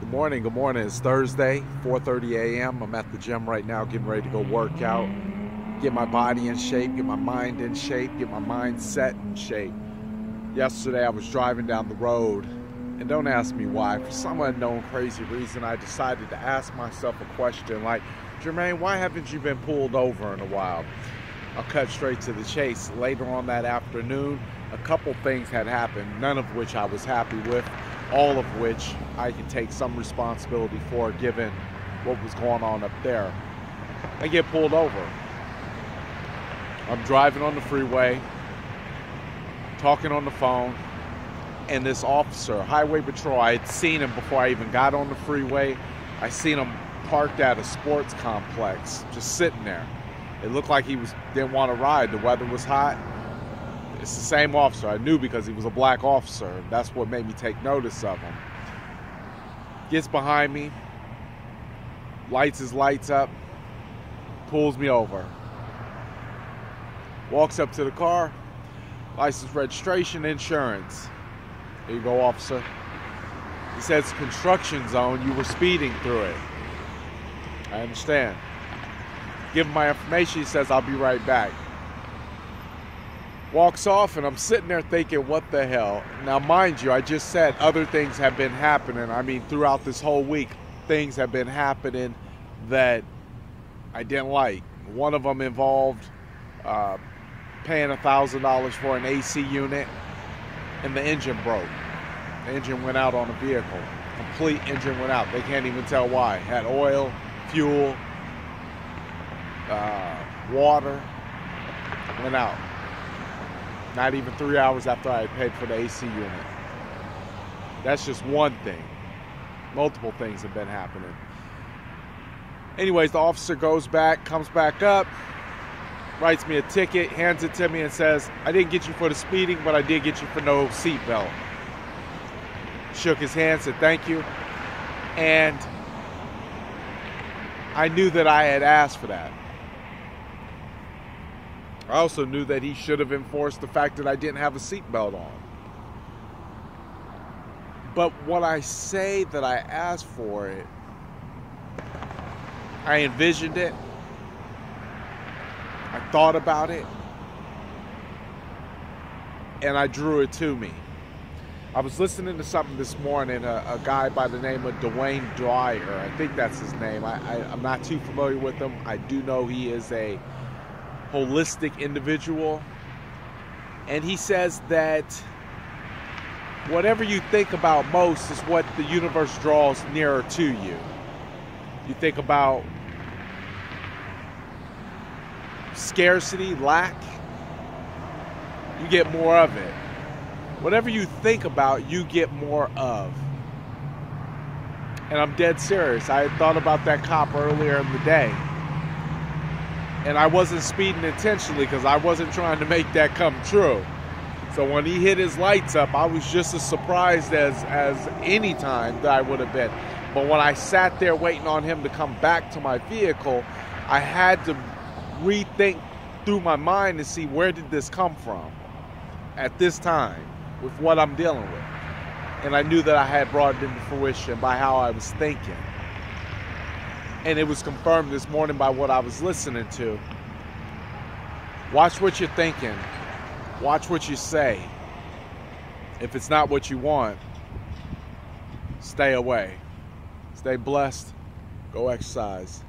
Good morning. Good morning. It's Thursday, 4:30 a.m. I'm at the gym right now, getting ready to go work out, get my body in shape, get my mind in shape, get my mindset in shape. Yesterday, I was driving down the road, and don't ask me why. For some unknown crazy reason, I decided to ask myself a question like, Germaine, why haven't you been pulled over in a while? I'll cut straight to the chase. Later on that afternoon, a couple things had happened, none of which I was happy with all of which I can take some responsibility for given what was going on up there. I get pulled over. I'm driving on the freeway, talking on the phone, and this officer, Highway Patrol, I had seen him before I even got on the freeway. I seen him parked at a sports complex, just sitting there. It looked like he was didn't want to ride. The weather was hot it's the same officer. I knew because he was a black officer. That's what made me take notice of him. Gets behind me, lights his lights up, pulls me over. Walks up to the car, license, registration, insurance. There you go, officer. He says construction zone, you were speeding through it. I understand. Give him my information, he says, I'll be right back walks off and I'm sitting there thinking, what the hell? Now, mind you, I just said other things have been happening. I mean, throughout this whole week, things have been happening that I didn't like. One of them involved uh, paying $1,000 for an AC unit and the engine broke. The engine went out on the vehicle. Complete engine went out. They can't even tell why. Had oil, fuel, uh, water, went out. Not even three hours after I paid for the AC unit. That's just one thing. Multiple things have been happening. Anyways, the officer goes back, comes back up, writes me a ticket, hands it to me, and says, I didn't get you for the speeding, but I did get you for no seatbelt. Shook his hand, said thank you. And I knew that I had asked for that. I also knew that he should have enforced the fact that I didn't have a seatbelt on. But when I say that I asked for it, I envisioned it, I thought about it, and I drew it to me. I was listening to something this morning, a, a guy by the name of Dwayne Dwyer. I think that's his name. I, I, I'm not too familiar with him. I do know he is a holistic individual. And he says that whatever you think about most is what the universe draws nearer to you. You think about scarcity, lack, you get more of it. Whatever you think about, you get more of. And I'm dead serious. I thought about that cop earlier in the day and I wasn't speeding intentionally because I wasn't trying to make that come true. So when he hit his lights up, I was just as surprised as as any time that I would have been. But when I sat there waiting on him to come back to my vehicle, I had to rethink through my mind to see where did this come from at this time with what I'm dealing with. And I knew that I had brought it into fruition by how I was thinking and it was confirmed this morning by what I was listening to. Watch what you're thinking. Watch what you say. If it's not what you want, stay away. Stay blessed. Go exercise.